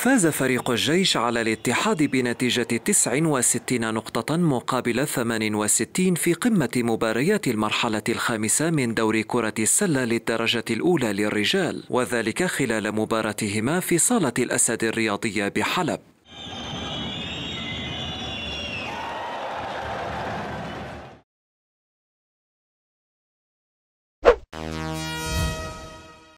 فاز فريق الجيش على الاتحاد بنتيجة 69 نقطة مقابل 68 في قمة مباريات المرحلة الخامسة من دور كرة السلة للدرجة الأولى للرجال وذلك خلال مباراتهما في صالة الأسد الرياضية بحلب.